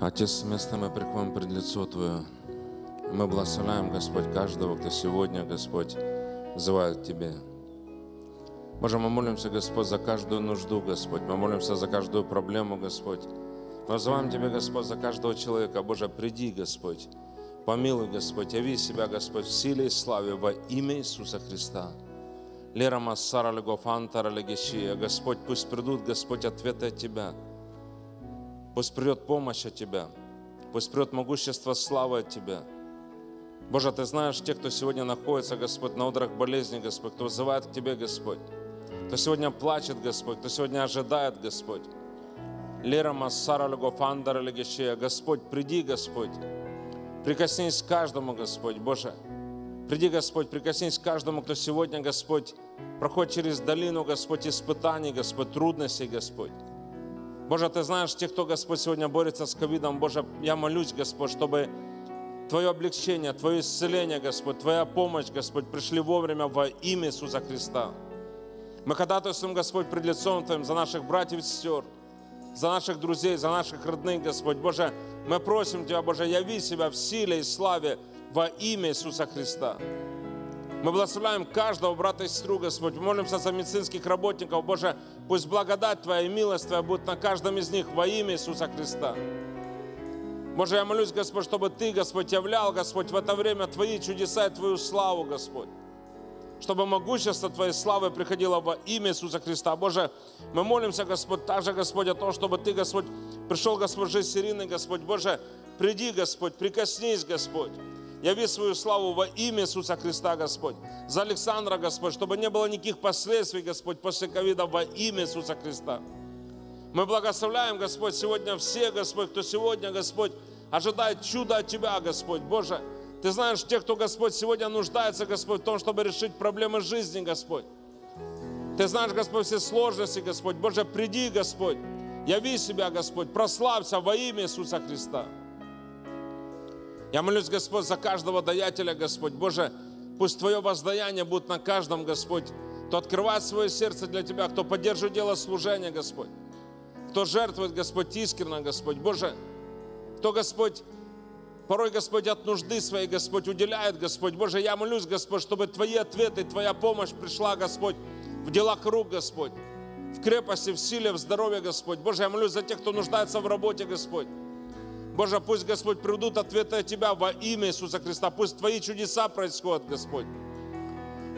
Отец Местный, мы приходим пред лицо Твое. Мы благословляем, Господь, каждого, кто сегодня, Господь, взывает к Тебе. Боже, мы молимся, Господь, за каждую нужду, Господь. Мы молимся за каждую проблему, Господь. Мы взываем Тебе, Господь, за каждого человека. Боже, приди, Господь. Помилуй, Господь, яви себя, Господь, в силе и славе во имя Иисуса Христа. Лера Массара Легофантара Легещия. Господь, пусть придут, Господь, ответы от Тебя. Пусть придет помощь от Тебя. Пусть придет могущество славы от Тебя. Боже, Ты знаешь тех, кто сегодня находится, Господь, на ударах болезни, Господь, кто вызывает к Тебе, Господь. Кто сегодня плачет, Господь, кто сегодня ожидает, Господь. Лера Массара Легофандара Легещия. Господь, приди, Господь. Прикоснись к каждому, Господь, Боже. Приди, Господь, прикоснись к каждому, кто сегодня, Господь, проходит через долину, Господь, испытаний, Господь, трудностей, Господь. Боже, Ты знаешь тех, кто, Господь, сегодня борется с ковидом. Боже, я молюсь, Господь, чтобы Твое облегчение, Твое исцеление, Господь, Твоя помощь, Господь, пришли вовремя во имя Иисуса Христа. Мы ходатайствуем, Господь, пред лицом Твоим за наших братьев и сестер, за наших друзей, за наших родных, Господь. Боже, мы просим Тебя, Боже, яви себя в силе и славе во имя Иисуса Христа. Мы благословляем каждого брата и сестру, Господь. Мы молимся за медицинских работников. Боже, пусть благодать Твоя и милость Твоя будет на каждом из них во имя Иисуса Христа. Боже, я молюсь, Господь, чтобы Ты, Господь, являл, Господь, в это время Твои чудеса и Твою славу, Господь. Чтобы могущество Твоей славы приходило во имя Иисуса Христа. Боже, мы молимся, Господь, также, Господь, о том, чтобы Ты, Господь, пришел, Господь, в жизнь Сирины, Господь. Боже, приди, Господь, прикоснись, Господь. Яви свою славу во имя Иисуса Христа, Господь. За Александра, Господь, чтобы не было никаких последствий, Господь, после ковида во имя Иисуса Христа. Мы благословляем, Господь, сегодня все, Господь, кто сегодня, Господь, ожидает чуда от Тебя, Господь. Боже, Ты знаешь тех, кто, Господь, сегодня нуждается, Господь, в том, чтобы решить проблемы жизни, Господь. Ты знаешь, Господь, все сложности, Господь. Боже, приди, Господь. Яви себя, Господь. Прославься во имя Иисуса Христа. Я молюсь, Господь, за каждого даятеля, Господь. Боже, пусть Твое воздаяние будет на каждом, Господь. Кто открывает свое сердце для Тебя, кто поддерживает дело служения, Господь. Кто жертвует, Господь, искренне, Господь. Боже, кто, Господь, порой, Господь, от нужды своей, Господь, уделяет, Господь. Боже, я молюсь, Господь, чтобы Твои ответы, Твоя помощь пришла, Господь, в делах рук, Господь. В крепости, в силе, в здоровье, Господь. Боже, я молюсь за тех, кто нуждается в работе, Господь. Боже, пусть, Господь, придут ответы от Тебя во имя Иисуса Христа. Пусть Твои чудеса происходят, Господь.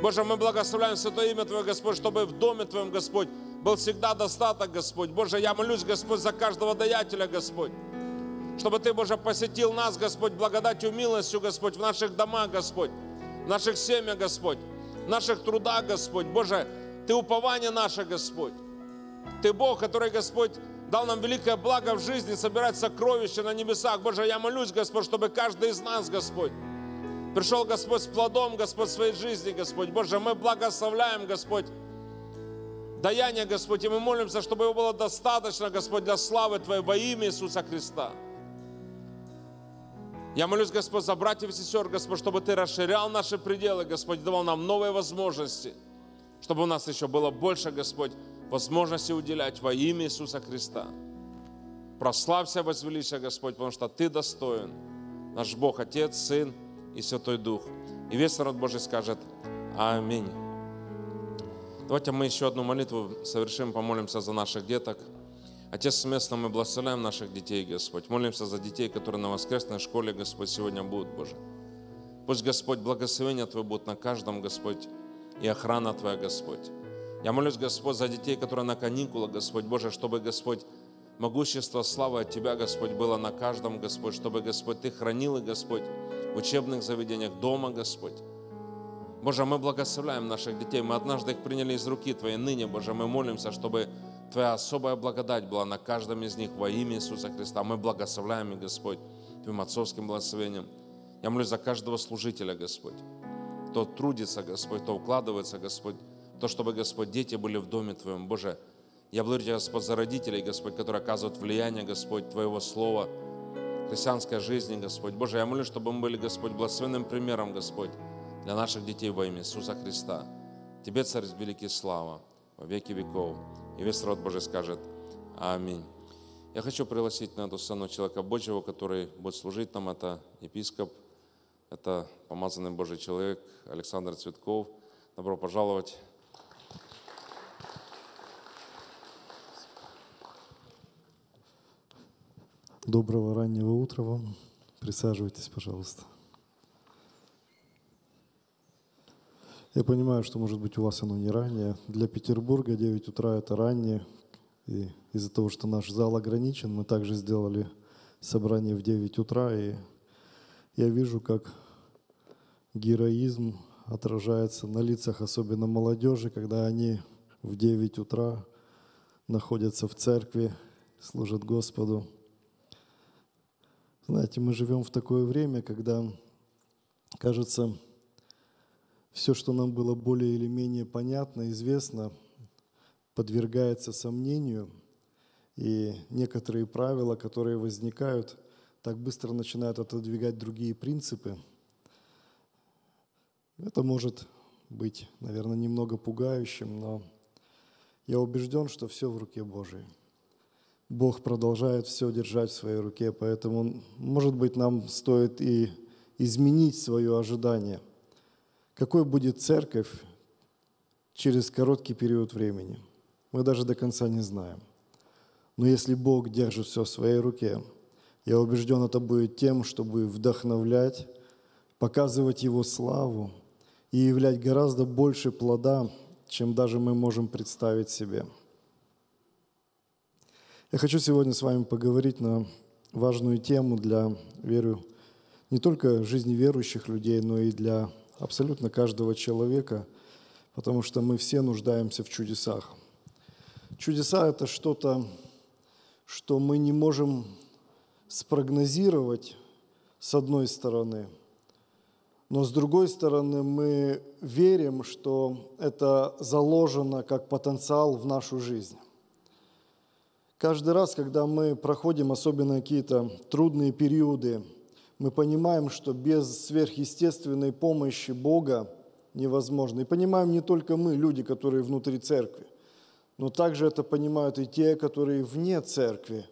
Боже, мы благословляем Святое имя Твое, Господь, чтобы в доме Твоем, Господь, был всегда достаток, Господь. Боже, я молюсь, Господь, за каждого даятеля, Господь. Чтобы Ты, Боже, посетил нас, Господь, благодатью, милостью, Господь, в наших домах, Господь, в наших семьях, Господь, в наших трудах, Господь. Боже, Ты упование наше, Господь. Ты Бог, который, Господь, дал нам великое благо в жизни, собирать сокровища на небесах. Боже, я молюсь, Господь, чтобы каждый из нас, Господь, пришел, Господь, с плодом, Господь, своей жизни, Господь. Боже, мы благословляем, Господь, даяние, Господь, и мы молимся, чтобы его было достаточно, Господь, для славы Твоей во имя Иисуса Христа. Я молюсь, Господь, за братьев и сестер, Господь, чтобы Ты расширял наши пределы, Господь, давал нам новые возможности, чтобы у нас еще было больше, Господь, возможности уделять во имя Иисуса Христа. Прославься, возвеличься, Господь, потому что Ты достоин. Наш Бог, Отец, Сын и Святой Дух. И весь народ Божий скажет Аминь. Давайте мы еще одну молитву совершим, помолимся за наших деток. Отец, сместно мы благословляем наших детей, Господь. Молимся за детей, которые на воскресной школе, Господь, сегодня будут, Боже. Пусть, Господь, благословение Твое будет на каждом, Господь, и охрана Твоя, Господь. Я молюсь, Господь, за детей, которые на каникулах, Господь Боже, чтобы, Господь, могущество, слава от Тебя, Господь, было на каждом, Господь, чтобы, Господь, Ты хранил их, Господь, в учебных заведениях, дома, Господь. Боже, мы благословляем наших детей. Мы однажды их приняли из руки Твоей. Ныне, Боже, мы молимся, чтобы Твоя особая благодать была на каждом из них во имя Иисуса Христа. Мы благословляем их, Господь, Твоим отцовским благословением. Я молюсь за каждого служителя, Господь. Кто трудится, Господь, кто укладывается, Господь, то, чтобы, Господь, дети были в доме Твоем. Боже, я благодарю Тебя, Господь, за родителей, Господь, которые оказывают влияние, Господь, Твоего Слова, христианской жизни, Господь. Боже, я молюсь, чтобы мы были, Господь, благословенным примером, Господь, для наших детей во имя Иисуса Христа. Тебе, Царь, великий слава во веки веков. И весь род Божий скажет Аминь. Я хочу пригласить на эту сцену человека Божьего, который будет служить нам. Это епископ, это помазанный Божий человек Александр Цветков. Добро пожаловать. Доброго раннего утра вам. Присаживайтесь, пожалуйста. Я понимаю, что, может быть, у вас оно не раннее. Для Петербурга 9 утра – это раннее. И из-за того, что наш зал ограничен, мы также сделали собрание в 9 утра. И я вижу, как героизм отражается на лицах, особенно молодежи, когда они в 9 утра находятся в церкви, служат Господу. Знаете, мы живем в такое время, когда, кажется, все, что нам было более или менее понятно, известно, подвергается сомнению, и некоторые правила, которые возникают, так быстро начинают отодвигать другие принципы. Это может быть, наверное, немного пугающим, но я убежден, что все в руке Божией. Бог продолжает все держать в своей руке, поэтому, может быть, нам стоит и изменить свое ожидание. Какой будет церковь через короткий период времени? Мы даже до конца не знаем. Но если Бог держит все в своей руке, я убежден, это будет тем, чтобы вдохновлять, показывать Его славу и являть гораздо больше плода, чем даже мы можем представить себе – я хочу сегодня с вами поговорить на важную тему для, верю, не только жизни верующих людей, но и для абсолютно каждого человека, потому что мы все нуждаемся в чудесах. Чудеса – это что-то, что мы не можем спрогнозировать с одной стороны, но с другой стороны мы верим, что это заложено как потенциал в нашу жизнь. Каждый раз, когда мы проходим особенно какие-то трудные периоды, мы понимаем, что без сверхъестественной помощи Бога невозможно. И понимаем не только мы, люди, которые внутри церкви, но также это понимают и те, которые вне церкви,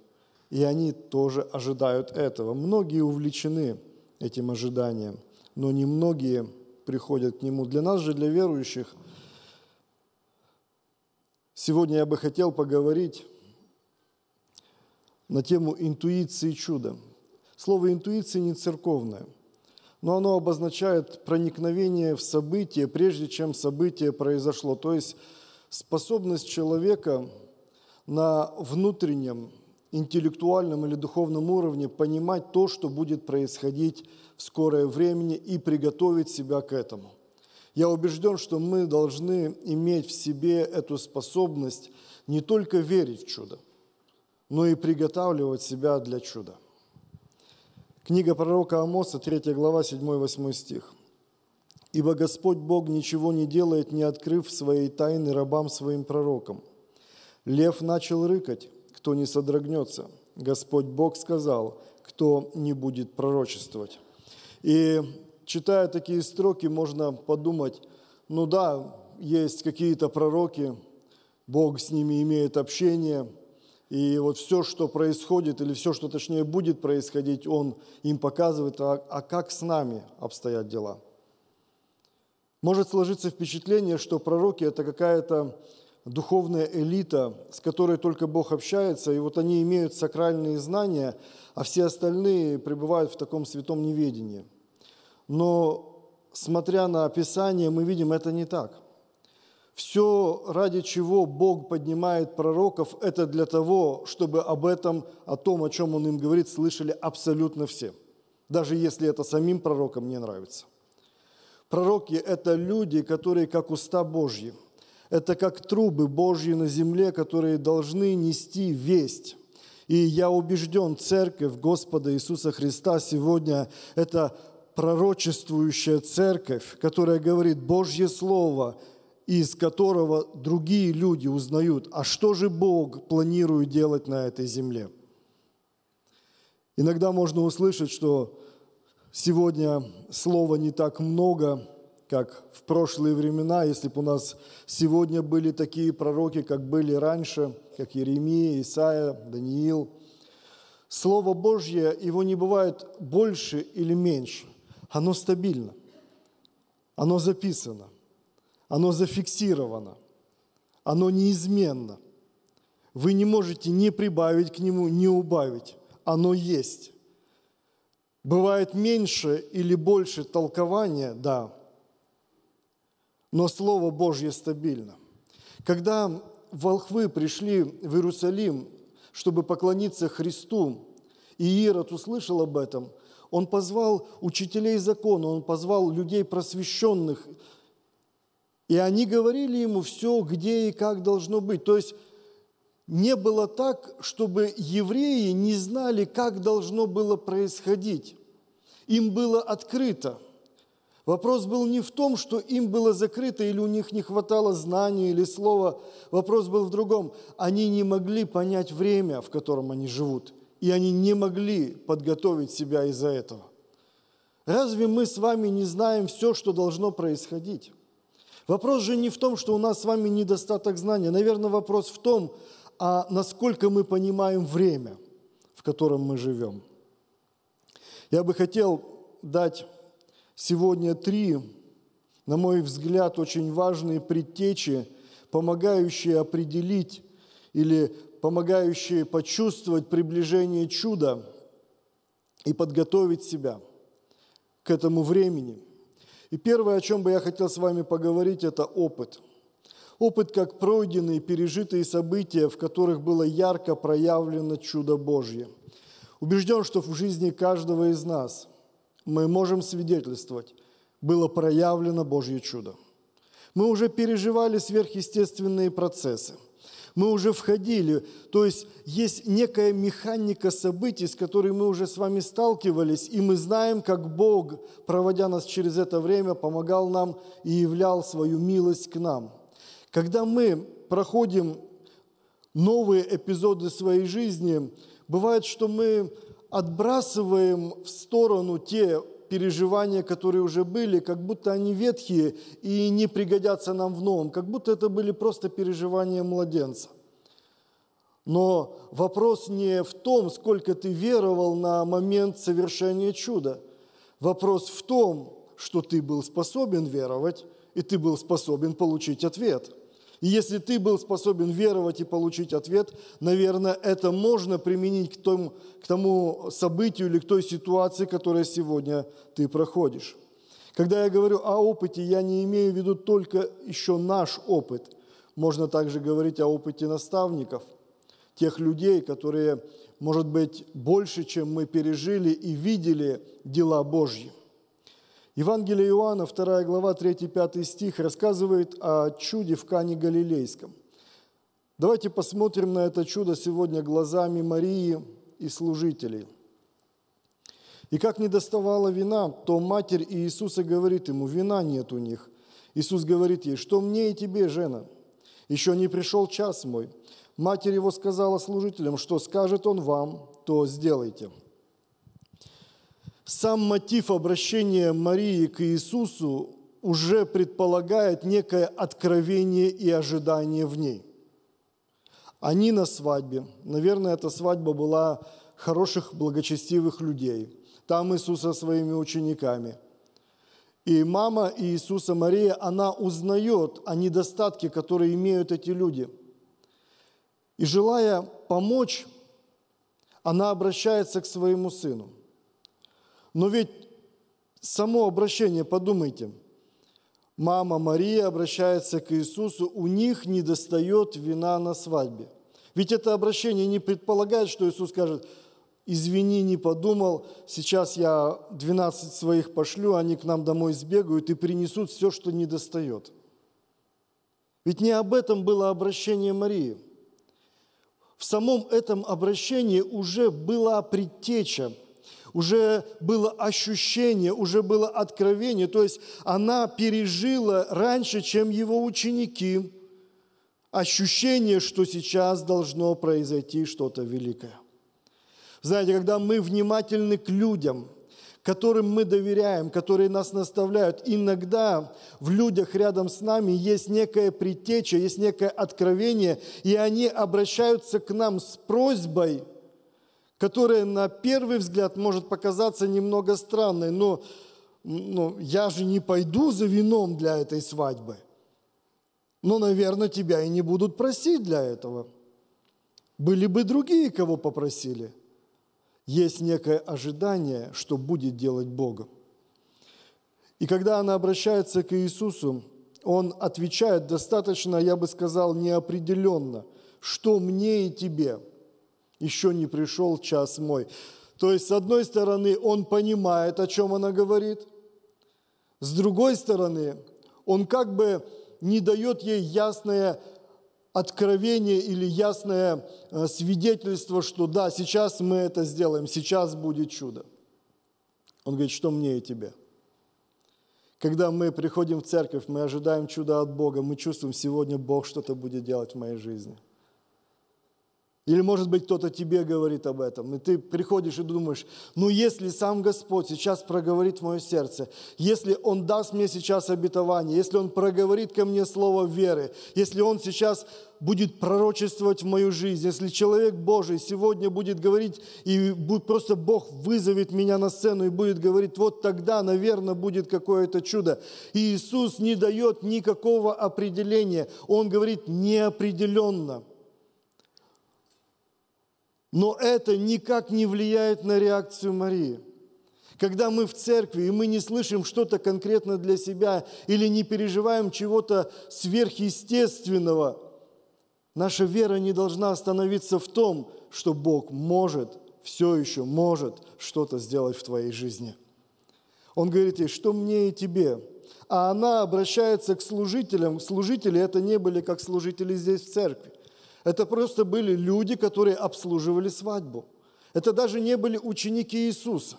и они тоже ожидают этого. Многие увлечены этим ожиданием, но немногие приходят к нему. Для нас же, для верующих, сегодня я бы хотел поговорить на тему интуиции чуда. Слово интуиция не церковное, но оно обозначает проникновение в событие, прежде чем событие произошло. То есть способность человека на внутреннем, интеллектуальном или духовном уровне понимать то, что будет происходить в скорое время и приготовить себя к этому. Я убежден, что мы должны иметь в себе эту способность не только верить в чудо, но и приготавливать себя для чуда. Книга пророка Амоса, 3 глава, 7-8 стих. «Ибо Господь Бог ничего не делает, не открыв своей тайны рабам своим пророкам. Лев начал рыкать, кто не содрогнется. Господь Бог сказал, кто не будет пророчествовать». И читая такие строки, можно подумать, ну да, есть какие-то пророки, Бог с ними имеет общение – и вот все, что происходит, или все, что точнее будет происходить, он им показывает, а, а как с нами обстоят дела. Может сложиться впечатление, что пророки – это какая-то духовная элита, с которой только Бог общается, и вот они имеют сакральные знания, а все остальные пребывают в таком святом неведении. Но, смотря на описание, мы видим, это не так – все, ради чего Бог поднимает пророков, это для того, чтобы об этом, о том, о чем Он им говорит, слышали абсолютно все. Даже если это самим пророкам не нравится. Пророки – это люди, которые как уста Божьи. Это как трубы Божьи на земле, которые должны нести весть. И я убежден, церковь Господа Иисуса Христа сегодня – это пророчествующая церковь, которая говорит Божье Слово – из которого другие люди узнают, а что же Бог планирует делать на этой земле. Иногда можно услышать, что сегодня слова не так много, как в прошлые времена, если бы у нас сегодня были такие пророки, как были раньше, как Иеремия, Исаия, Даниил, Слово Божье, его не бывает больше или меньше. Оно стабильно. Оно записано. Оно зафиксировано. Оно неизменно. Вы не можете ни прибавить к нему, ни убавить. Оно есть. Бывает меньше или больше толкования, да. Но Слово Божье стабильно. Когда волхвы пришли в Иерусалим, чтобы поклониться Христу, и Ирод услышал об этом, он позвал учителей закона, он позвал людей просвещенных, и они говорили ему все, где и как должно быть. То есть не было так, чтобы евреи не знали, как должно было происходить. Им было открыто – Вопрос был не в том, что им было закрыто или у них не хватало знаний или слова. Вопрос был в другом. Они не могли понять время, в котором они живут. И они не могли подготовить себя из-за этого. Разве мы с вами не знаем все, что должно происходить? Вопрос же не в том, что у нас с вами недостаток знания. Наверное, вопрос в том, а насколько мы понимаем время, в котором мы живем. Я бы хотел дать сегодня три, на мой взгляд, очень важные предтечи, помогающие определить или помогающие почувствовать приближение чуда и подготовить себя к этому времени. И первое, о чем бы я хотел с вами поговорить, это опыт. Опыт как пройденные, пережитые события, в которых было ярко проявлено чудо Божье. Убежден, что в жизни каждого из нас – мы можем свидетельствовать, было проявлено Божье чудо. Мы уже переживали сверхъестественные процессы. Мы уже входили, то есть есть некая механика событий, с которой мы уже с вами сталкивались, и мы знаем, как Бог, проводя нас через это время, помогал нам и являл свою милость к нам. Когда мы проходим новые эпизоды своей жизни, бывает, что мы отбрасываем в сторону те переживания, которые уже были, как будто они ветхие и не пригодятся нам в новом, как будто это были просто переживания младенца. Но вопрос не в том, сколько ты веровал на момент совершения чуда. Вопрос в том, что ты был способен веровать, и ты был способен получить ответ – и если ты был способен веровать и получить ответ, наверное, это можно применить к тому, к тому событию или к той ситуации, которую сегодня ты проходишь. Когда я говорю о опыте, я не имею в виду только еще наш опыт. Можно также говорить о опыте наставников, тех людей, которые, может быть, больше, чем мы пережили и видели дела Божьи. Евангелие Иоанна, 2 глава, 3-5 стих, рассказывает о чуде в Кане Галилейском. Давайте посмотрим на это чудо сегодня глазами Марии и служителей. И как не доставала вина, то матерь Иисуса говорит ему, вина нет у них. Иисус говорит ей, что мне и тебе, жена, еще не пришел час мой. Матерь его сказала служителям, что скажет он вам, то сделайте. Сам мотив обращения Марии к Иисусу уже предполагает некое откровение и ожидание в ней. Они на свадьбе. Наверное, эта свадьба была хороших, благочестивых людей. Там Иисус со своими учениками. И мама Иисуса Мария, она узнает о недостатке, которые имеют эти люди. И желая помочь, она обращается к своему сыну – но ведь само обращение, подумайте, мама Мария обращается к Иисусу, у них не достает вина на свадьбе. Ведь это обращение не предполагает, что Иисус скажет, извини, не подумал, сейчас я 12 своих пошлю, они к нам домой сбегают и принесут все, что не достает. Ведь не об этом было обращение Марии. В самом этом обращении уже была предтеча – уже было ощущение, уже было откровение. То есть она пережила раньше, чем его ученики, ощущение, что сейчас должно произойти что-то великое. Знаете, когда мы внимательны к людям, которым мы доверяем, которые нас наставляют, иногда в людях рядом с нами есть некая предтеча, есть некое откровение, и они обращаются к нам с просьбой – которая на первый взгляд может показаться немного странной, но, но я же не пойду за вином для этой свадьбы. Но, наверное, тебя и не будут просить для этого. Были бы другие, кого попросили. Есть некое ожидание, что будет делать Бог. И когда она обращается к Иисусу, он отвечает достаточно, я бы сказал, неопределенно, что мне и тебе – еще не пришел час мой. То есть, с одной стороны, он понимает, о чем она говорит, с другой стороны, он как бы не дает ей ясное откровение или ясное э, свидетельство, что да, сейчас мы это сделаем, сейчас будет чудо. Он говорит, что мне и тебе. Когда мы приходим в церковь, мы ожидаем чуда от Бога, мы чувствуем, сегодня Бог что-то будет делать в моей жизни – или, может быть, кто-то тебе говорит об этом, и ты приходишь и думаешь, ну, если сам Господь сейчас проговорит в мое сердце, если Он даст мне сейчас обетование, если Он проговорит ко мне слово веры, если Он сейчас будет пророчествовать в мою жизнь, если человек Божий сегодня будет говорить, и будет, просто Бог вызовет меня на сцену и будет говорить, вот тогда, наверное, будет какое-то чудо. И Иисус не дает никакого определения, Он говорит неопределенно – но это никак не влияет на реакцию Марии. Когда мы в церкви, и мы не слышим что-то конкретно для себя или не переживаем чего-то сверхъестественного, наша вера не должна остановиться в том, что Бог может, все еще может что-то сделать в твоей жизни. Он говорит ей, что мне и тебе. А она обращается к служителям. Служители это не были как служители здесь в церкви. Это просто были люди, которые обслуживали свадьбу. Это даже не были ученики Иисуса.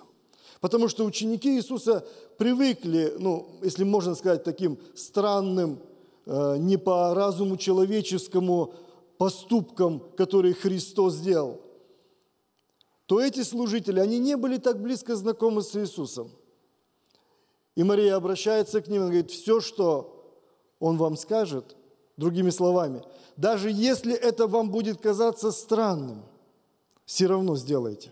Потому что ученики Иисуса привыкли, ну, если можно сказать, таким странным, э, не по разуму человеческому поступкам, которые Христос сделал, то эти служители, они не были так близко знакомы с Иисусом. И Мария обращается к ним и говорит, все, что Он вам скажет, другими словами – даже если это вам будет казаться странным, все равно сделайте.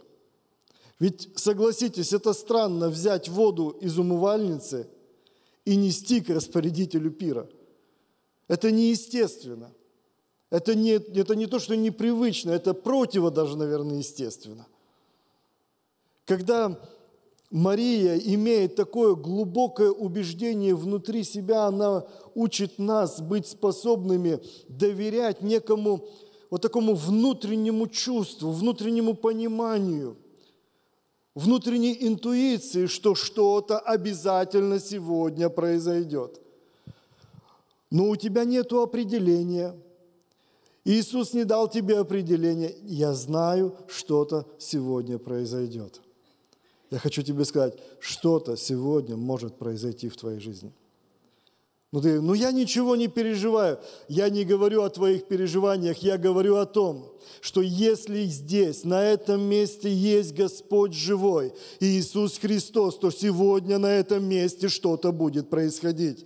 Ведь согласитесь, это странно взять воду из умывальницы и нести к распорядителю пира. Это неестественно. Это не, это не то, что непривычно, это противо даже, наверное, естественно. Когда Мария имеет такое глубокое убеждение внутри себя, она учит нас быть способными доверять некому вот такому внутреннему чувству, внутреннему пониманию, внутренней интуиции, что что-то обязательно сегодня произойдет. Но у тебя нет определения. Иисус не дал тебе определения. Я знаю, что-то сегодня произойдет. Я хочу тебе сказать, что-то сегодня может произойти в твоей жизни. Ну, ты, ну я ничего не переживаю. Я не говорю о твоих переживаниях, я говорю о том, что если здесь, на этом месте есть Господь живой, Иисус Христос, то сегодня на этом месте что-то будет происходить.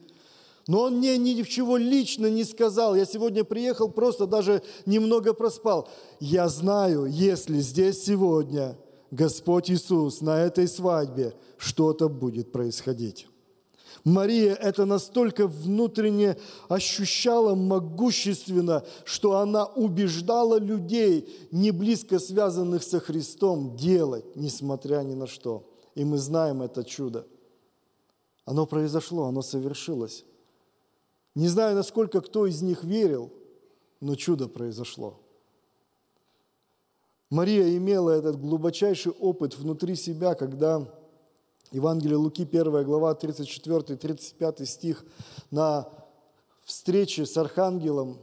Но он мне ничего лично не сказал. Я сегодня приехал, просто даже немного проспал. Я знаю, если здесь сегодня – Господь Иисус на этой свадьбе что-то будет происходить. Мария это настолько внутренне ощущала могущественно, что она убеждала людей, не близко связанных со Христом, делать, несмотря ни на что. И мы знаем это чудо. Оно произошло, оно совершилось. Не знаю, насколько кто из них верил, но чудо произошло. Мария имела этот глубочайший опыт внутри себя, когда Евангелие Луки, 1 глава, 34-35 стих, на встрече с архангелом,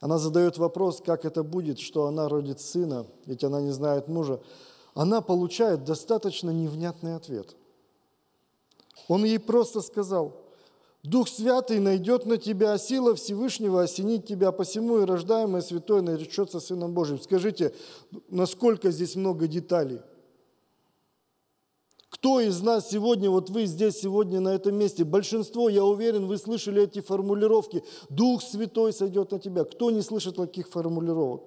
она задает вопрос, как это будет, что она родит сына, ведь она не знает мужа. Она получает достаточно невнятный ответ. Он ей просто сказал, Дух Святый найдет на тебя, сила Всевышнего осенит тебя, посему и рождаемое святое наречется Сыном Божьим. Скажите, насколько здесь много деталей? Кто из нас сегодня, вот вы здесь сегодня на этом месте, большинство, я уверен, вы слышали эти формулировки, Дух Святой сойдет на тебя. Кто не слышит таких формулировок?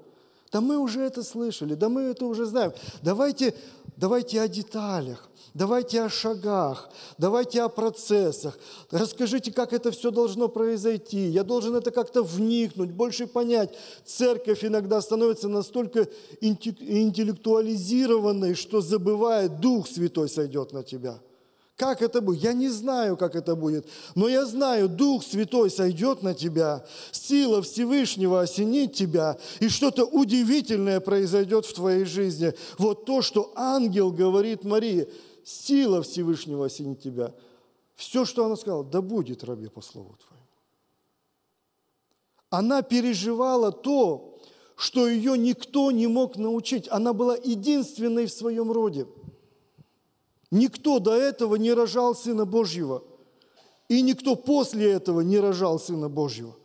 Да мы уже это слышали, да мы это уже знаем. Давайте, давайте о деталях, давайте о шагах, давайте о процессах. Расскажите, как это все должно произойти. Я должен это как-то вникнуть, больше понять. Церковь иногда становится настолько интеллектуализированной, что забывает, Дух Святой сойдет на тебя – как это будет? Я не знаю, как это будет. Но я знаю, Дух Святой сойдет на тебя, сила Всевышнего осенит тебя, и что-то удивительное произойдет в твоей жизни. Вот то, что ангел говорит Марии, сила Всевышнего осенит тебя. Все, что она сказала, да будет рабе по слову твоему. Она переживала то, что ее никто не мог научить. Она была единственной в своем роде – Никто до этого не рожал Сына Божьего. И никто после этого не рожал Сына Божьего.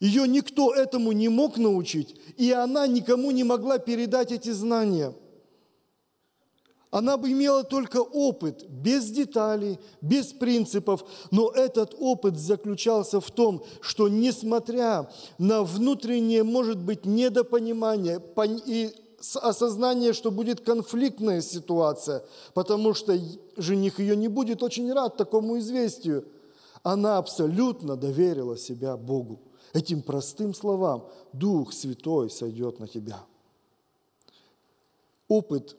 Ее никто этому не мог научить, и она никому не могла передать эти знания. Она бы имела только опыт, без деталей, без принципов, но этот опыт заключался в том, что несмотря на внутреннее, может быть, недопонимание и осознание, что будет конфликтная ситуация, потому что жених ее не будет очень рад такому известию. Она абсолютно доверила себя Богу. Этим простым словам Дух Святой сойдет на тебя. Опыт,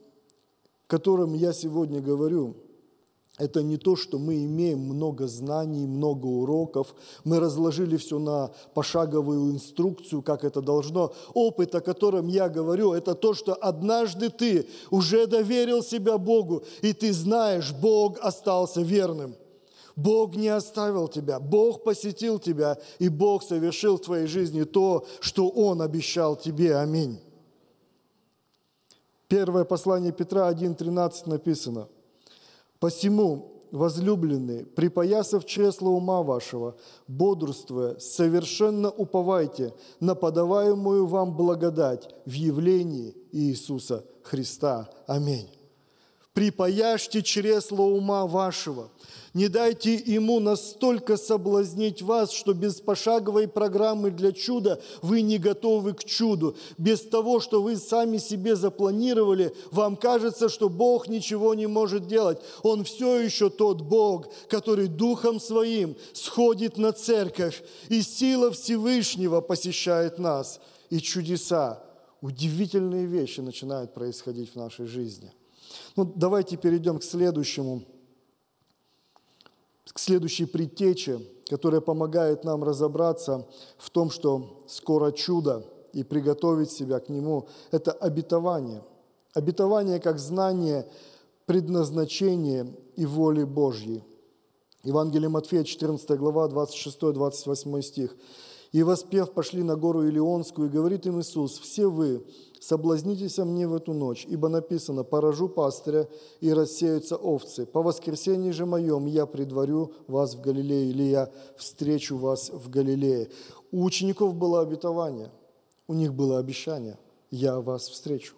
которым я сегодня говорю – это не то, что мы имеем много знаний, много уроков. Мы разложили все на пошаговую инструкцию, как это должно. Опыт, о котором я говорю, это то, что однажды ты уже доверил себя Богу, и ты знаешь, Бог остался верным. Бог не оставил тебя, Бог посетил тебя, и Бог совершил в твоей жизни то, что Он обещал тебе. Аминь. Первое послание Петра 1.13 написано – Посему, возлюбленные, припоясав чресло ума вашего, бодрствуя, совершенно уповайте на подаваемую вам благодать в явлении Иисуса Христа. Аминь. Припаяшьте чресло ума вашего – не дайте ему настолько соблазнить вас, что без пошаговой программы для чуда вы не готовы к чуду. Без того, что вы сами себе запланировали, вам кажется, что Бог ничего не может делать. Он все еще тот Бог, который Духом Своим сходит на церковь, и сила Всевышнего посещает нас. И чудеса, удивительные вещи начинают происходить в нашей жизни. Ну, давайте перейдем к следующему к следующей предтече, которая помогает нам разобраться в том, что скоро чудо и приготовить себя к нему – это обетование. Обетование как знание предназначения и воли Божьей. Евангелие Матфея, 14 глава, 26-28 стих. «И воспев, пошли на гору Илионскую, и говорит им Иисус, все вы, соблазнитесь мне в эту ночь, ибо написано, поражу пастыря, и рассеются овцы. По воскресенье же моем я предварю вас в Галилее, или я встречу вас в Галилее». У учеников было обетование, у них было обещание, я вас встречу.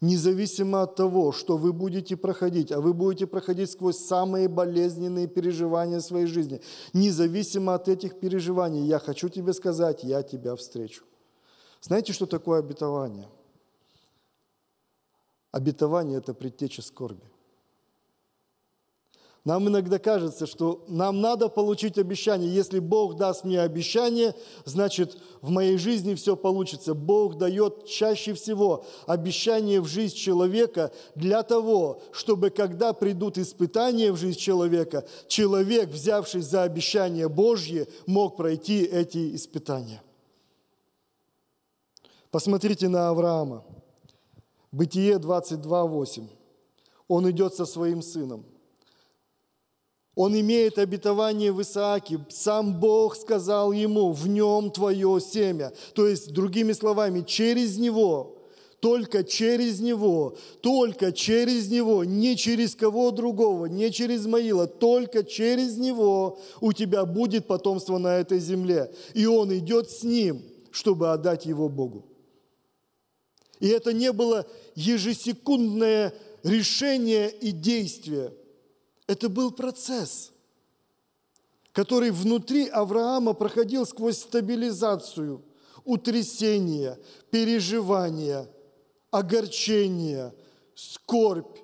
Независимо от того, что вы будете проходить, а вы будете проходить сквозь самые болезненные переживания своей жизни, независимо от этих переживаний, я хочу тебе сказать, я тебя встречу. Знаете, что такое обетование – Обетование – это предтеча скорби. Нам иногда кажется, что нам надо получить обещание. Если Бог даст мне обещание, значит в моей жизни все получится. Бог дает чаще всего обещание в жизнь человека для того, чтобы когда придут испытания в жизнь человека, человек, взявшись за обещание Божье, мог пройти эти испытания. Посмотрите на Авраама. Бытие 22.8. Он идет со своим сыном. Он имеет обетование в Исааке. Сам Бог сказал ему, в нем твое семя. То есть, другими словами, через него, только через него, только через него, не через кого другого, не через Маила, только через него у тебя будет потомство на этой земле. И он идет с ним, чтобы отдать его Богу. И это не было ежесекундное решение и действие. Это был процесс, который внутри Авраама проходил сквозь стабилизацию. утрясение, переживание, огорчение, скорбь,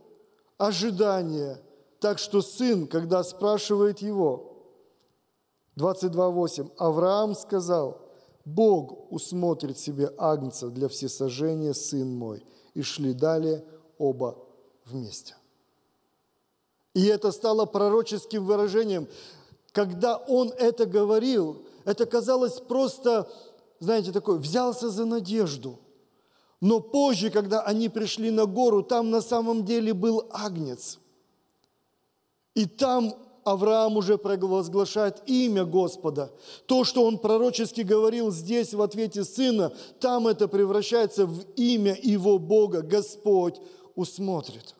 ожидание. Так что сын, когда спрашивает его, 22.8, Авраам сказал, Бог усмотрит себе агнца для всесожжения, сын мой. И шли далее оба вместе. И это стало пророческим выражением. Когда он это говорил, это казалось просто, знаете, такое, взялся за надежду. Но позже, когда они пришли на гору, там на самом деле был агнец. И там Авраам уже провозглашает имя Господа. То, что он пророчески говорил здесь в ответе сына, там это превращается в имя его Бога. Господь усмотрит.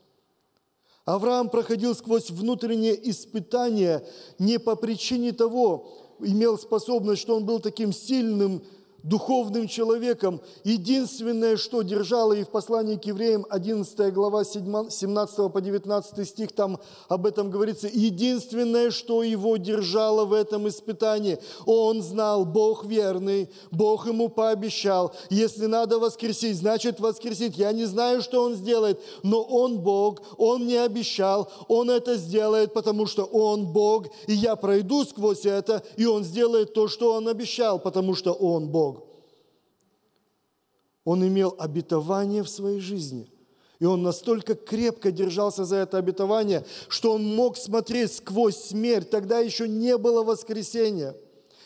Авраам проходил сквозь внутреннее испытание не по причине того, имел способность, что он был таким сильным духовным человеком. Единственное, что держало и в послании к евреям, 11 глава, 17 по 19 стих, там об этом говорится, единственное, что его держало в этом испытании, он знал, Бог верный, Бог ему пообещал, если надо воскресить, значит воскресить. Я не знаю, что он сделает, но он Бог, он мне обещал, он это сделает, потому что он Бог, и я пройду сквозь это, и он сделает то, что он обещал, потому что он Бог. Он имел обетование в своей жизни. И он настолько крепко держался за это обетование, что он мог смотреть сквозь смерть. Тогда еще не было воскресения.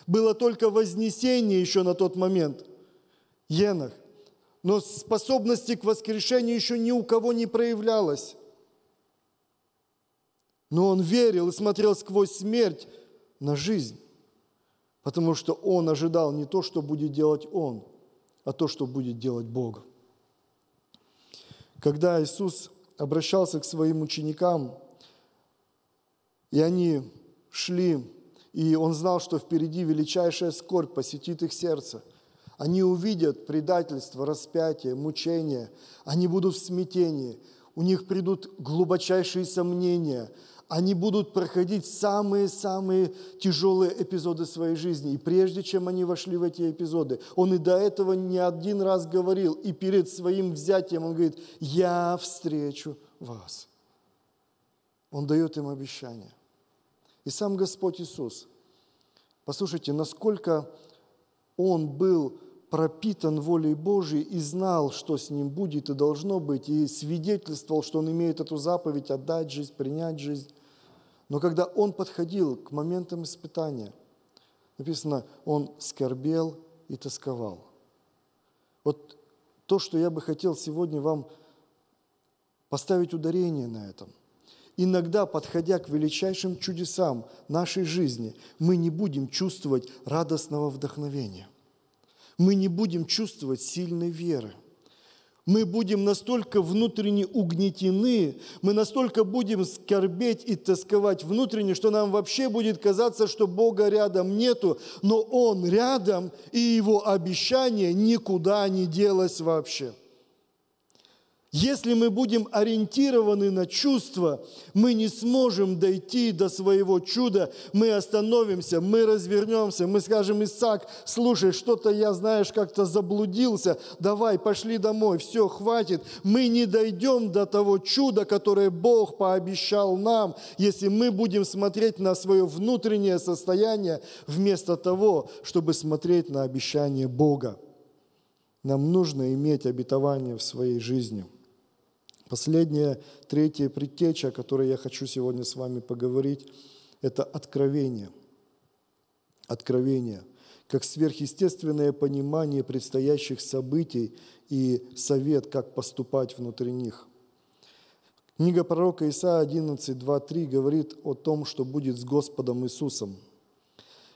Было только вознесение еще на тот момент. Енах. Но способности к воскрешению еще ни у кого не проявлялось. Но он верил и смотрел сквозь смерть на жизнь, потому что он ожидал не то, что будет делать он, а то, что будет делать Бог. Когда Иисус обращался к своим ученикам, и они шли, и Он знал, что впереди величайшая скорбь посетит их сердце. Они увидят предательство, распятие, мучение, они будут в смятении, у них придут глубочайшие сомнения – они будут проходить самые-самые тяжелые эпизоды своей жизни. И прежде чем они вошли в эти эпизоды, он и до этого не один раз говорил, и перед своим взятием он говорит, я встречу вас. Он дает им обещание. И сам Господь Иисус, послушайте, насколько Он был пропитан волей Божией и знал, что с ним будет и должно быть, и свидетельствовал, что он имеет эту заповедь отдать жизнь, принять жизнь. Но когда он подходил к моментам испытания, написано, он скорбел и тосковал. Вот то, что я бы хотел сегодня вам поставить ударение на этом. Иногда, подходя к величайшим чудесам нашей жизни, мы не будем чувствовать радостного вдохновения. Мы не будем чувствовать сильной веры – мы будем настолько внутренне угнетены, мы настолько будем скорбеть и тосковать внутренне, что нам вообще будет казаться, что Бога рядом нету, но Он рядом, и Его обещание никуда не делось вообще. Если мы будем ориентированы на чувства, мы не сможем дойти до своего чуда, мы остановимся, мы развернемся, мы скажем, Исаак, слушай, что-то я, знаешь, как-то заблудился, давай, пошли домой, все, хватит. Мы не дойдем до того чуда, которое Бог пообещал нам, если мы будем смотреть на свое внутреннее состояние вместо того, чтобы смотреть на обещание Бога. Нам нужно иметь обетование в своей жизни – Последняя, третья предтеча, о которой я хочу сегодня с вами поговорить, это откровение. Откровение, как сверхъестественное понимание предстоящих событий и совет, как поступать внутри них. Книга пророка Исаия 11, 2, 3 говорит о том, что будет с Господом Иисусом –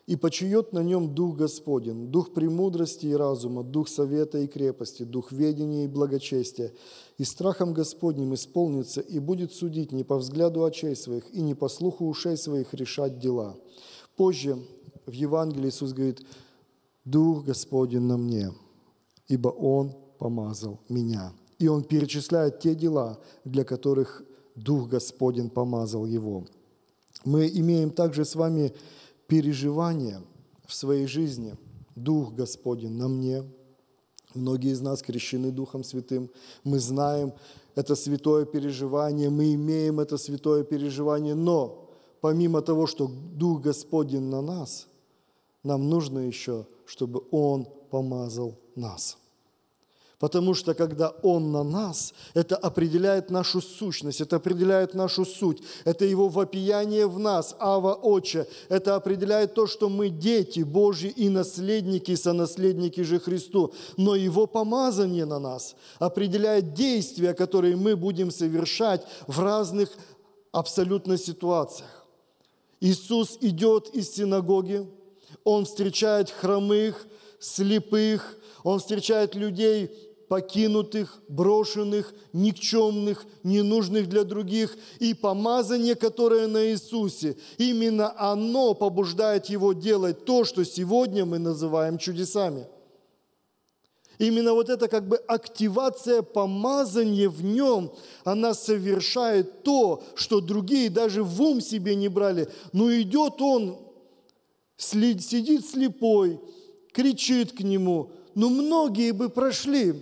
и почует на нем Дух Господень, Дух премудрости и разума, Дух совета и крепости, Дух ведения и благочестия, и страхом Господним исполнится и будет судить не по взгляду очей своих и не по слуху ушей своих решать дела». Позже в Евангелии Иисус говорит, «Дух Господень на мне, ибо Он помазал меня». И Он перечисляет те дела, для которых Дух Господень помазал Его. Мы имеем также с вами переживания в своей жизни, Дух Господень на мне. Многие из нас крещены Духом Святым. Мы знаем это святое переживание, мы имеем это святое переживание, но помимо того, что Дух Господень на нас, нам нужно еще, чтобы Он помазал нас – Потому что когда Он на нас, это определяет нашу сущность, это определяет нашу суть, это Его вопияние в нас, Ава Отче, это определяет то, что мы дети Божьи и наследники, сонаследники же Христу. Но Его помазание на нас определяет действия, которые мы будем совершать в разных абсолютно ситуациях. Иисус идет из синагоги, Он встречает хромых, слепых, Он встречает людей, покинутых, брошенных, никчемных, ненужных для других, и помазание, которое на Иисусе. Именно оно побуждает его делать то, что сегодня мы называем чудесами. Именно вот эта как бы активация помазания в нем, она совершает то, что другие даже в ум себе не брали. Но идет он, сидит слепой, кричит к нему, но многие бы прошли,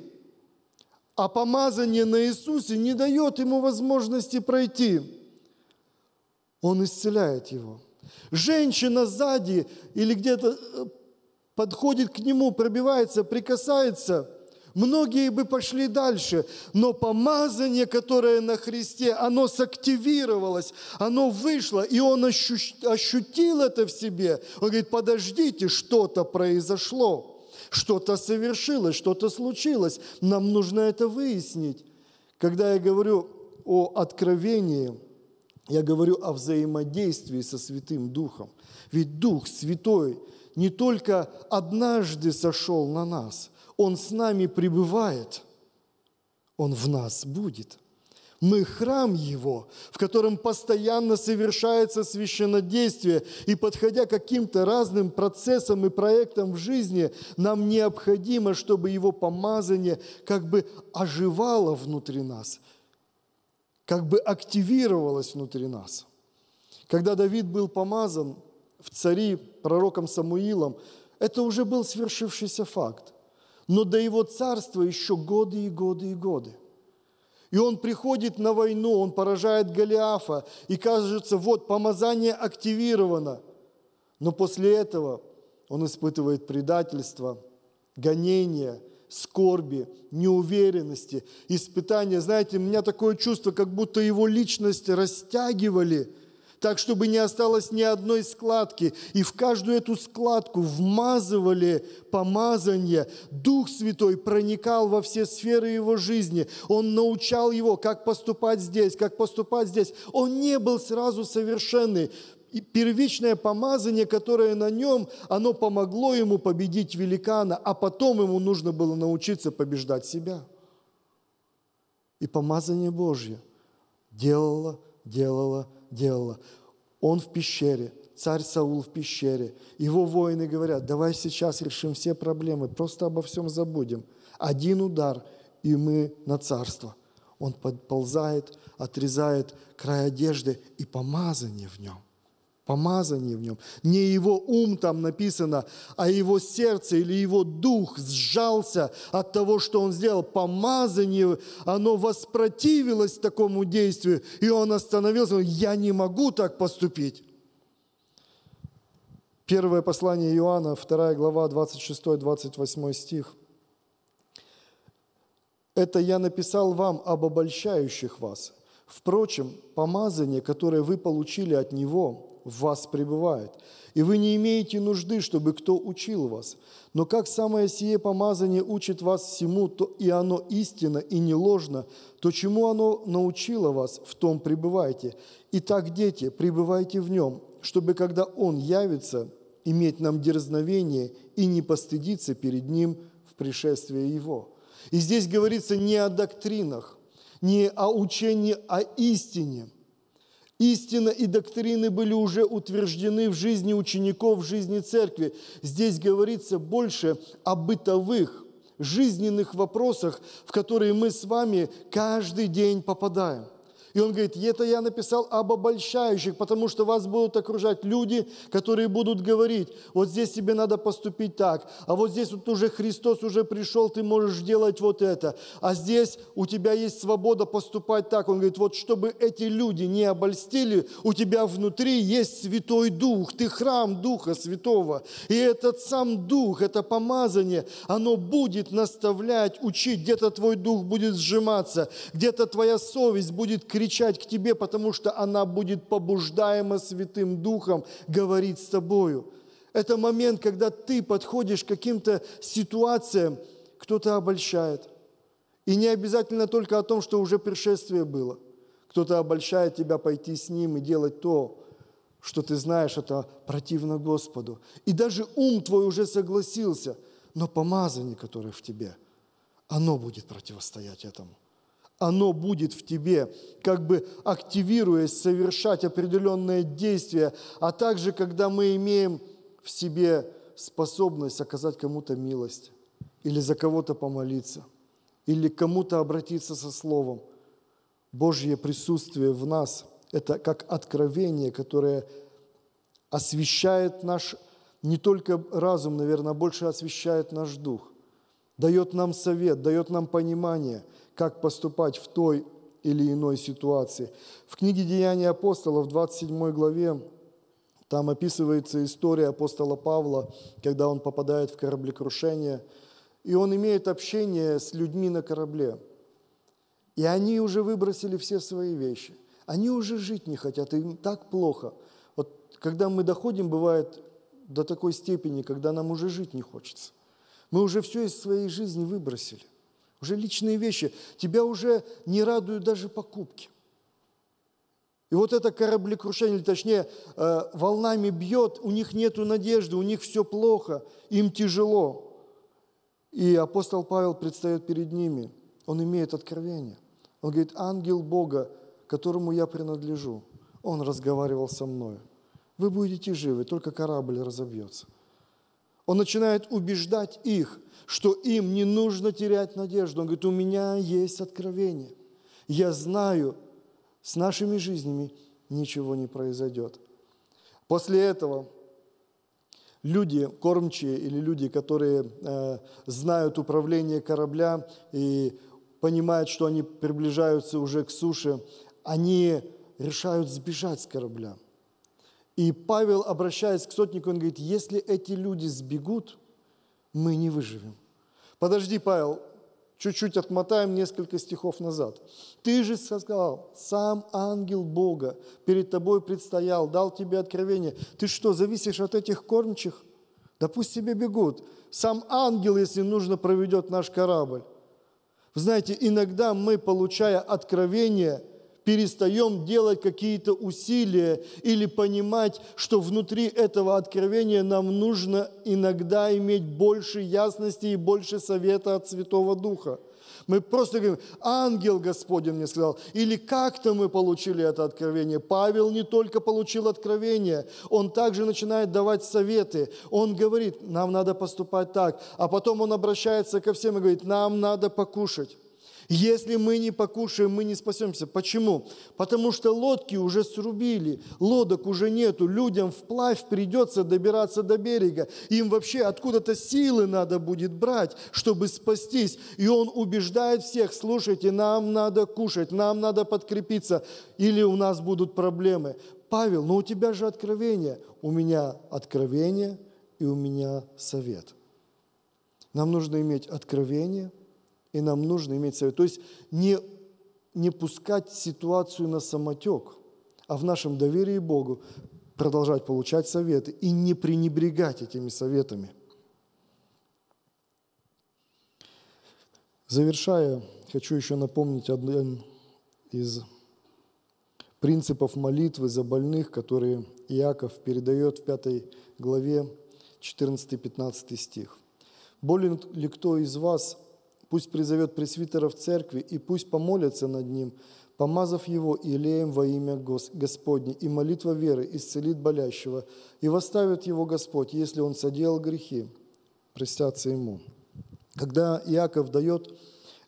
а помазание на Иисусе не дает ему возможности пройти. Он исцеляет его. Женщина сзади или где-то э, подходит к нему, пробивается, прикасается. Многие бы пошли дальше, но помазание, которое на Христе, оно сактивировалось, оно вышло, и он ощутил это в себе. Он говорит, подождите, что-то произошло что-то совершилось, что-то случилось. Нам нужно это выяснить. Когда я говорю о откровении, я говорю о взаимодействии со Святым Духом. Ведь Дух Святой не только однажды сошел на нас, Он с нами пребывает, Он в нас будет. Мы храм Его, в котором постоянно совершается священнодействие. И подходя к каким-то разным процессам и проектам в жизни, нам необходимо, чтобы Его помазание как бы оживало внутри нас, как бы активировалось внутри нас. Когда Давид был помазан в цари пророком Самуилом, это уже был свершившийся факт. Но до его царства еще годы и годы и годы. И он приходит на войну, он поражает Голиафа, и кажется, вот помазание активировано. Но после этого он испытывает предательство, гонение, скорби, неуверенности, испытания. Знаете, у меня такое чувство, как будто его личность растягивали – так, чтобы не осталось ни одной складки. И в каждую эту складку вмазывали помазание. Дух Святой проникал во все сферы его жизни. Он научал его, как поступать здесь, как поступать здесь. Он не был сразу совершенный. И первичное помазание, которое на нем, оно помогло ему победить великана, а потом ему нужно было научиться побеждать себя. И помазание Божье делало, делало, делала. Он в пещере, царь Саул в пещере. Его воины говорят, давай сейчас решим все проблемы, просто обо всем забудем. Один удар, и мы на царство. Он подползает, отрезает край одежды и помазание в нем помазание в нем. Не его ум там написано, а его сердце или его дух сжался от того, что он сделал. Помазание, оно воспротивилось такому действию, и он остановился. Я не могу так поступить. Первое послание Иоанна, 2 глава, 26-28 стих. «Это я написал вам об обольщающих вас. Впрочем, помазание, которое вы получили от Него, в вас пребывает. И вы не имеете нужды, чтобы кто учил вас. Но как самое сие помазание учит вас всему, то и оно истинно и не ложно, то чему оно научило вас, в том пребывайте. Итак, дети, пребывайте в нем, чтобы, когда он явится, иметь нам дерзновение и не постыдиться перед ним в пришествии его. И здесь говорится не о доктринах, не о учении, а истине – Истина и доктрины были уже утверждены в жизни учеников, в жизни церкви. Здесь говорится больше о бытовых, жизненных вопросах, в которые мы с вами каждый день попадаем. И он говорит, это я написал об обольщающих, потому что вас будут окружать люди, которые будут говорить, вот здесь тебе надо поступить так, а вот здесь вот уже Христос уже пришел, ты можешь делать вот это, а здесь у тебя есть свобода поступать так. Он говорит, вот чтобы эти люди не обольстили, у тебя внутри есть Святой Дух, ты храм Духа Святого. И этот сам Дух, это помазание, оно будет наставлять, учить, где-то твой Дух будет сжиматься, где-то твоя совесть будет кричать, кричать к тебе, потому что она будет побуждаема Святым Духом говорить с тобою. Это момент, когда ты подходишь к каким-то ситуациям, кто-то обольщает. И не обязательно только о том, что уже пришествие было. Кто-то обольщает тебя пойти с ним и делать то, что ты знаешь, это противно Господу. И даже ум твой уже согласился, но помазание, которое в тебе, оно будет противостоять этому оно будет в тебе, как бы активируясь, совершать определенные действия, а также, когда мы имеем в себе способность оказать кому-то милость, или за кого-то помолиться, или кому-то обратиться со словом. Божье присутствие в нас – это как откровение, которое освещает наш, не только разум, наверное, а больше освещает наш дух, дает нам совет, дает нам понимание – как поступать в той или иной ситуации. В книге «Деяния апостолов» в 27 главе там описывается история апостола Павла, когда он попадает в кораблекрушение, и он имеет общение с людьми на корабле. И они уже выбросили все свои вещи. Они уже жить не хотят, им так плохо. Вот когда мы доходим, бывает, до такой степени, когда нам уже жить не хочется. Мы уже все из своей жизни выбросили уже личные вещи. Тебя уже не радуют даже покупки. И вот это кораблекрушение, или точнее, э, волнами бьет, у них нет надежды, у них все плохо, им тяжело. И апостол Павел предстает перед ними, он имеет откровение. Он говорит, ангел Бога, которому я принадлежу, он разговаривал со мной. Вы будете живы, только корабль разобьется. Он начинает убеждать их, что им не нужно терять надежду. Он говорит, у меня есть откровение. Я знаю, с нашими жизнями ничего не произойдет. После этого люди, кормчие или люди, которые э, знают управление корабля и понимают, что они приближаются уже к суше, они решают сбежать с корабля. И Павел, обращаясь к сотнику, он говорит, если эти люди сбегут, мы не выживем. Подожди, Павел, чуть-чуть отмотаем несколько стихов назад. Ты же сказал, сам ангел Бога перед тобой предстоял, дал тебе откровение. Ты что, зависишь от этих кормчих? Да пусть себе бегут. Сам ангел, если нужно, проведет наш корабль. Вы знаете, иногда мы, получая откровение, перестаем делать какие-то усилия или понимать, что внутри этого откровения нам нужно иногда иметь больше ясности и больше совета от Святого Духа. Мы просто говорим, ангел Господень мне сказал, или как-то мы получили это откровение. Павел не только получил откровение, он также начинает давать советы. Он говорит, нам надо поступать так, а потом он обращается ко всем и говорит, нам надо покушать. Если мы не покушаем, мы не спасемся. Почему? Потому что лодки уже срубили, лодок уже нету, людям вплавь придется добираться до берега. Им вообще откуда-то силы надо будет брать, чтобы спастись. И он убеждает всех, слушайте, нам надо кушать, нам надо подкрепиться, или у нас будут проблемы. Павел, но у тебя же откровение. У меня откровение и у меня совет. Нам нужно иметь откровение – и нам нужно иметь совет. То есть не, не пускать ситуацию на самотек, а в нашем доверии Богу продолжать получать советы и не пренебрегать этими советами. Завершая, хочу еще напомнить один из принципов молитвы за больных, которые Иаков передает в пятой главе 14-15 стих. «Болен ли кто из вас, Пусть призовет пресвитеров церкви, и пусть помолятся над ним, помазав его илеем во имя Господне, и молитва веры исцелит болящего, и восставит его Господь, если он соделал грехи, простятся ему». Когда Иаков дает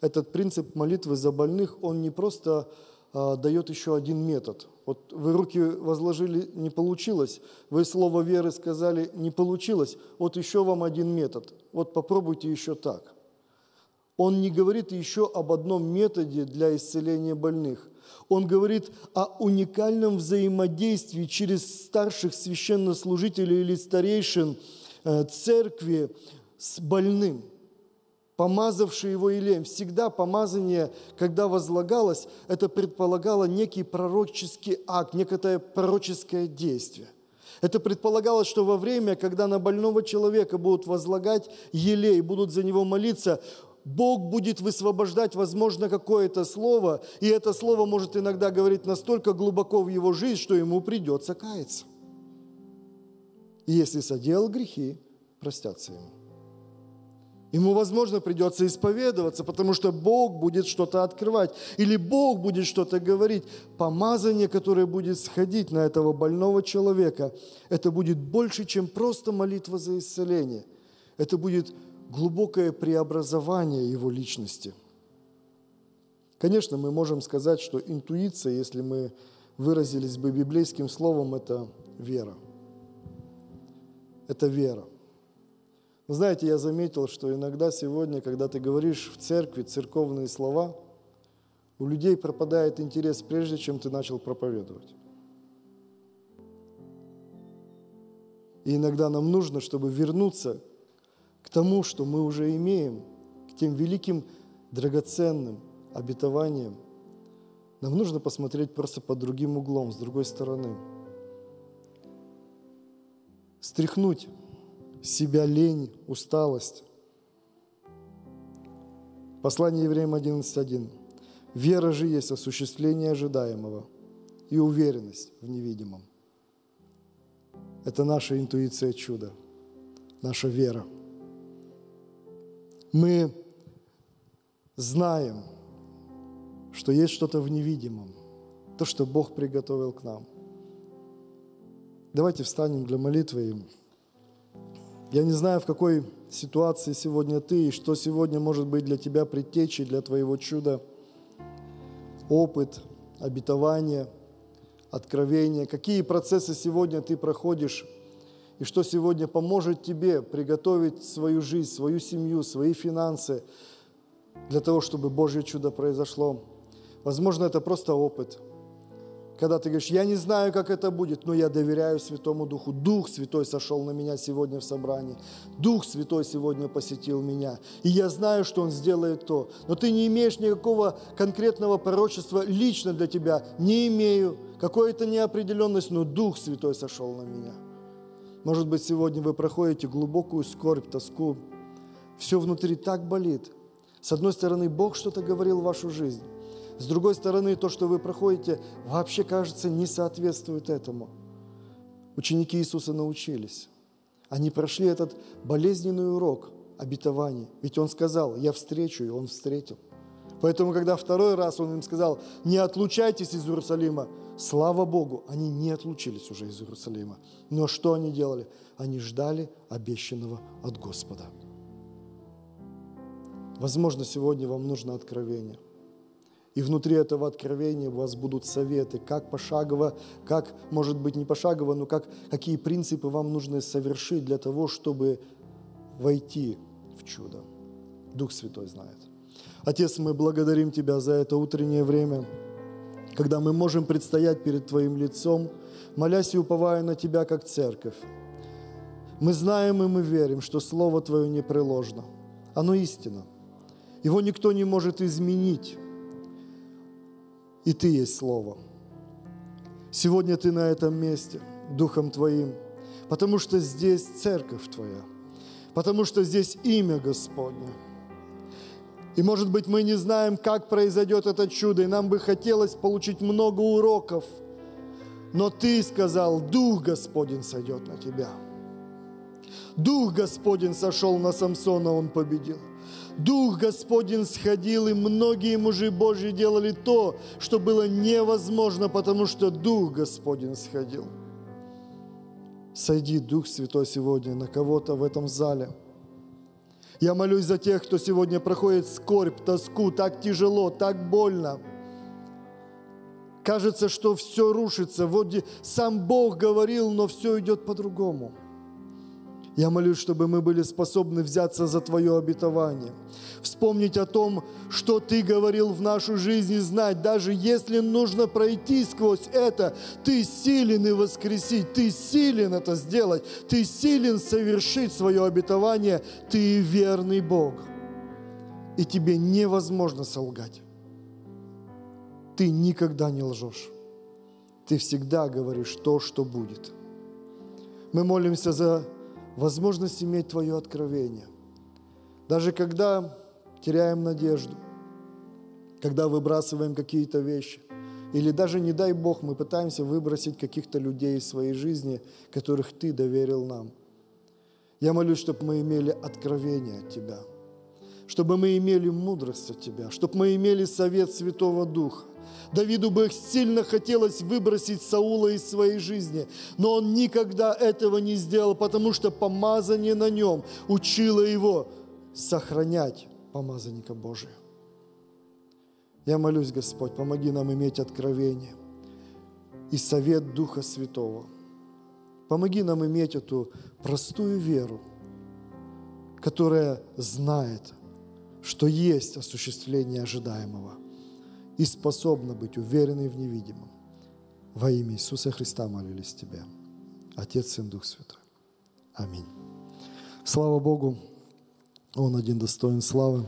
этот принцип молитвы за больных, он не просто а, дает еще один метод. Вот вы руки возложили, не получилось. Вы слово веры сказали, не получилось. Вот еще вам один метод. Вот попробуйте еще так. Он не говорит еще об одном методе для исцеления больных. Он говорит о уникальном взаимодействии через старших священнослужителей или старейшин э, церкви с больным – помазавший его Илеем. Всегда помазание, когда возлагалось, это предполагало некий пророческий акт, некое пророческое действие. Это предполагалось, что во время, когда на больного человека будут возлагать елей, будут за него молиться, Бог будет высвобождать, возможно, какое-то слово, и это слово может иногда говорить настолько глубоко в его жизнь, что ему придется каяться. И если соделал грехи, простятся ему. Ему, возможно, придется исповедоваться, потому что Бог будет что-то открывать, или Бог будет что-то говорить. Помазание, которое будет сходить на этого больного человека, это будет больше, чем просто молитва за исцеление. Это будет глубокое преобразование его личности. Конечно, мы можем сказать, что интуиция, если мы выразились бы библейским словом, это вера. Это вера. Вы знаете, я заметил, что иногда сегодня, когда ты говоришь в церкви церковные слова, у людей пропадает интерес прежде, чем ты начал проповедовать. И иногда нам нужно, чтобы вернуться тому, что мы уже имеем, к тем великим драгоценным обетованиям. Нам нужно посмотреть просто под другим углом, с другой стороны. Стряхнуть себя лень, усталость. Послание евреям 11.1. Вера же есть осуществление ожидаемого и уверенность в невидимом. Это наша интуиция чуда, наша вера. Мы знаем, что есть что-то в невидимом, то, что Бог приготовил к нам. Давайте встанем для молитвы Ему. Я не знаю, в какой ситуации сегодня ты и что сегодня может быть для тебя предтечей, для твоего чуда. Опыт, обетование, откровение. Какие процессы сегодня ты проходишь и что сегодня поможет тебе приготовить свою жизнь, свою семью, свои финансы для того, чтобы Божье чудо произошло. Возможно, это просто опыт – когда ты говоришь, я не знаю, как это будет, но я доверяю Святому Духу. Дух Святой сошел на меня сегодня в собрании. Дух Святой сегодня посетил меня. И я знаю, что Он сделает то. Но ты не имеешь никакого конкретного пророчества лично для тебя. Не имею. Какая-то неопределенность, но Дух Святой сошел на меня. Может быть, сегодня вы проходите глубокую скорбь, тоску. Все внутри так болит. С одной стороны, Бог что-то говорил в вашу жизнь. С другой стороны, то, что вы проходите, вообще, кажется, не соответствует этому. Ученики Иисуса научились. Они прошли этот болезненный урок обетований. Ведь Он сказал, я встречу, и Он встретил. Поэтому, когда второй раз Он им сказал, не отлучайтесь из Иерусалима, слава Богу, они не отлучились уже из Иерусалима. Но что они делали? Они ждали обещанного от Господа. Возможно, сегодня вам нужно откровение. И внутри этого откровения у вас будут советы, как пошагово, как, может быть, не пошагово, но как, какие принципы вам нужно совершить для того, чтобы войти в чудо. Дух Святой знает. Отец, мы благодарим Тебя за это утреннее время, когда мы можем предстоять перед Твоим лицом, молясь и уповая на Тебя, как церковь. Мы знаем и мы верим, что Слово Твое непреложно. Оно истина. Его никто не может изменить и Ты есть Слово. Сегодня Ты на этом месте, Духом Твоим, потому что здесь Церковь Твоя, потому что здесь имя Господне. И, может быть, мы не знаем, как произойдет это чудо, и нам бы хотелось получить много уроков, но Ты сказал, Дух Господень сойдет на Тебя. Дух Господень сошел на Самсона, он победил – Дух Господень сходил, и многие мужи Божьи делали то, что было невозможно, потому что Дух Господень сходил. Сойди, Дух Святой, сегодня на кого-то в этом зале. Я молюсь за тех, кто сегодня проходит скорбь, тоску, так тяжело, так больно. Кажется, что все рушится. Вот сам Бог говорил, но все идет по-другому. Я молюсь, чтобы мы были способны взяться за Твое обетование, вспомнить о том, что Ты говорил в нашу жизнь и знать, даже если нужно пройти сквозь это, Ты силен и воскресить, Ты силен это сделать, Ты силен совершить свое обетование, Ты верный Бог. И тебе невозможно солгать. Ты никогда не лжешь. Ты всегда говоришь то, что будет. Мы молимся за возможность иметь Твое откровение. Даже когда теряем надежду, когда выбрасываем какие-то вещи, или даже, не дай Бог, мы пытаемся выбросить каких-то людей из своей жизни, которых Ты доверил нам. Я молюсь, чтобы мы имели откровение от Тебя, чтобы мы имели мудрость от Тебя, чтобы мы имели совет Святого Духа, Давиду бы сильно хотелось выбросить Саула из своей жизни, но он никогда этого не сделал, потому что помазание на нем учило его сохранять помазанника Божия. Я молюсь, Господь, помоги нам иметь откровение и совет Духа Святого. Помоги нам иметь эту простую веру, которая знает, что есть осуществление ожидаемого – и способна быть уверенной в невидимом. Во имя Иисуса Христа молились Тебя. Отец, Сын, Дух Святой. Аминь. Слава Богу, Он один достоин славы.